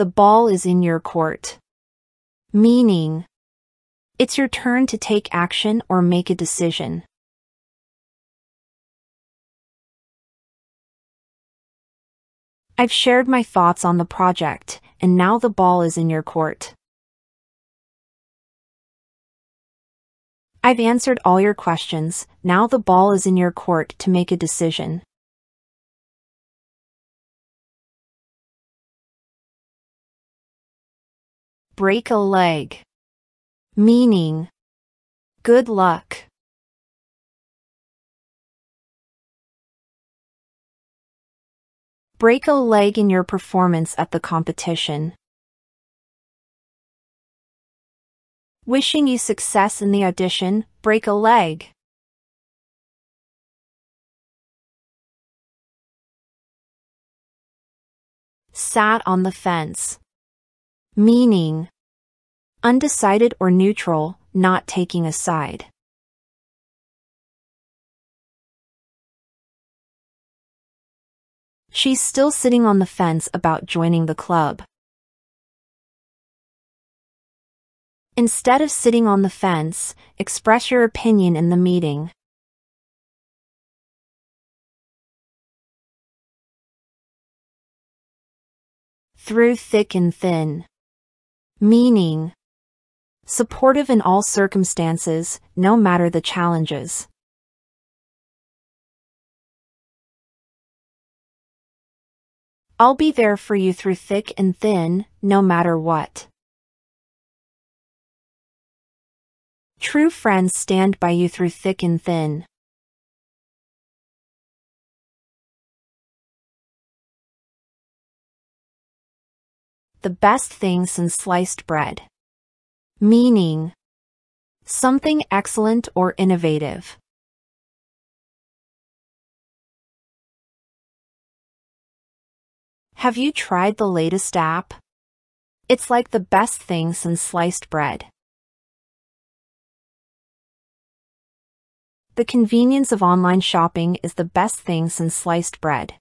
The ball is in your court. Meaning, it's your turn to take action or make a decision. I've shared my thoughts on the project, and now the ball is in your court. I've answered all your questions, now the ball is in your court to make a decision. Break a leg. Meaning. Good luck. Break a leg in your performance at the competition. Wishing you success in the audition, break a leg. Sat on the fence. Meaning. Undecided or neutral, not taking a side. She's still sitting on the fence about joining the club. Instead of sitting on the fence, express your opinion in the meeting. Through thick and thin. Meaning. Supportive in all circumstances, no matter the challenges. I'll be there for you through thick and thin, no matter what. True friends stand by you through thick and thin. The best thing since sliced bread. Meaning. Something excellent or innovative. Have you tried the latest app? It's like the best thing since sliced bread. The convenience of online shopping is the best thing since sliced bread.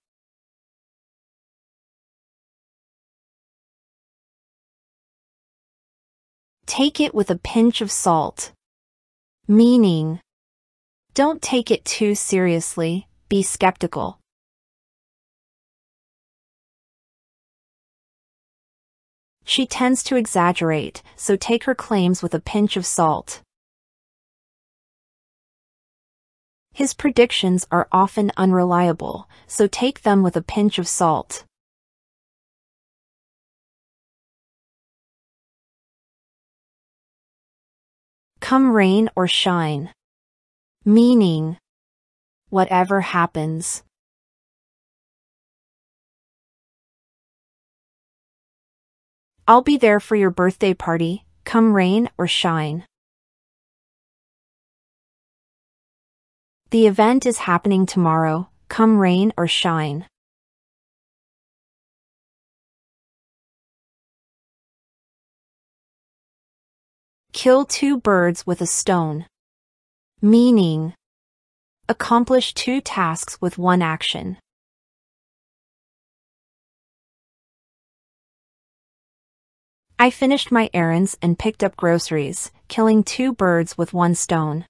Take it with a pinch of salt. Meaning, don't take it too seriously, be skeptical. She tends to exaggerate, so take her claims with a pinch of salt. His predictions are often unreliable, so take them with a pinch of salt. Come rain or shine. Meaning. Whatever happens. I'll be there for your birthday party, come rain or shine. The event is happening tomorrow, come rain or shine. Kill two birds with a stone. Meaning. Accomplish two tasks with one action. I finished my errands and picked up groceries, killing two birds with one stone.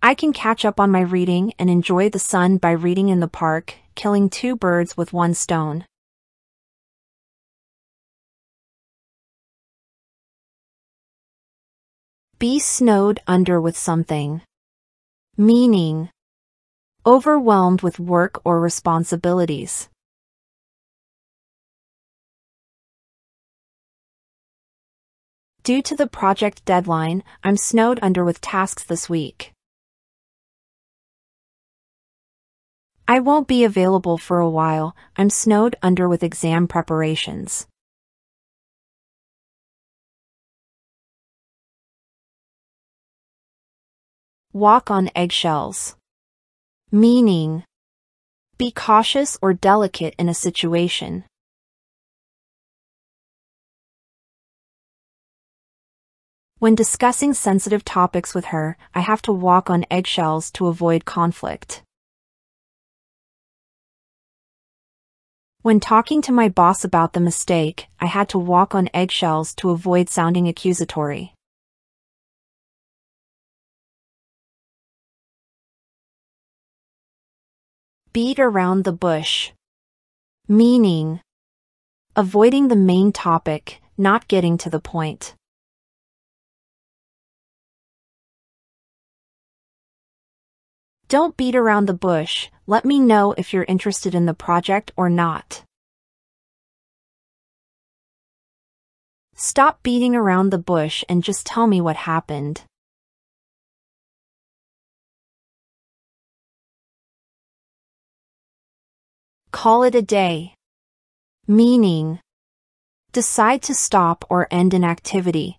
I can catch up on my reading and enjoy the sun by reading in the park, killing two birds with one stone. Be snowed under with something. Meaning. Overwhelmed with work or responsibilities. Due to the project deadline, I'm snowed under with tasks this week. I won't be available for a while, I'm snowed under with exam preparations. Walk on eggshells. Meaning. Be cautious or delicate in a situation. When discussing sensitive topics with her, I have to walk on eggshells to avoid conflict. When talking to my boss about the mistake, I had to walk on eggshells to avoid sounding accusatory. Beat around the bush. Meaning. Avoiding the main topic, not getting to the point. Don't beat around the bush, let me know if you're interested in the project or not. Stop beating around the bush and just tell me what happened. Call it a day. Meaning. Decide to stop or end an activity.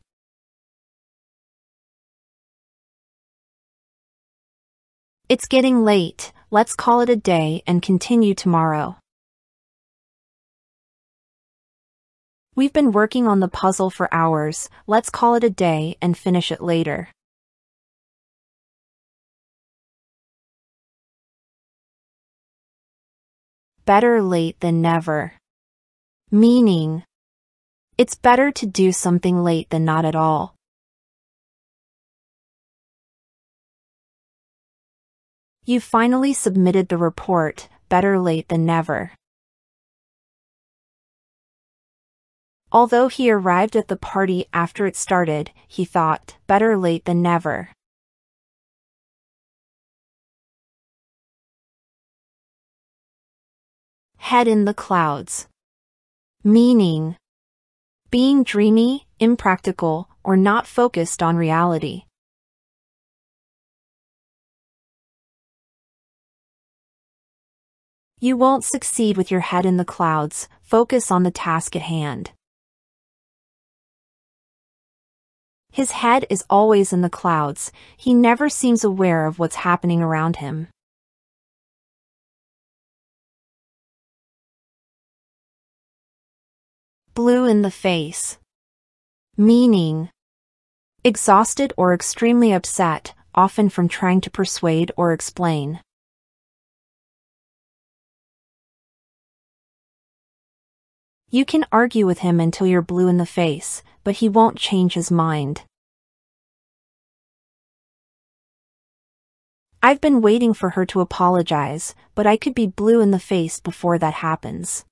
It's getting late, let's call it a day and continue tomorrow. We've been working on the puzzle for hours, let's call it a day and finish it later. Better late than never. Meaning, it's better to do something late than not at all. You finally submitted the report, better late than never. Although he arrived at the party after it started, he thought, better late than never. Head in the clouds. Meaning. Being dreamy, impractical, or not focused on reality. You won't succeed with your head in the clouds, focus on the task at hand. His head is always in the clouds, he never seems aware of what's happening around him. Blue in the face. Meaning. Exhausted or extremely upset, often from trying to persuade or explain. You can argue with him until you're blue in the face, but he won't change his mind. I've been waiting for her to apologize, but I could be blue in the face before that happens.